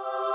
Oh.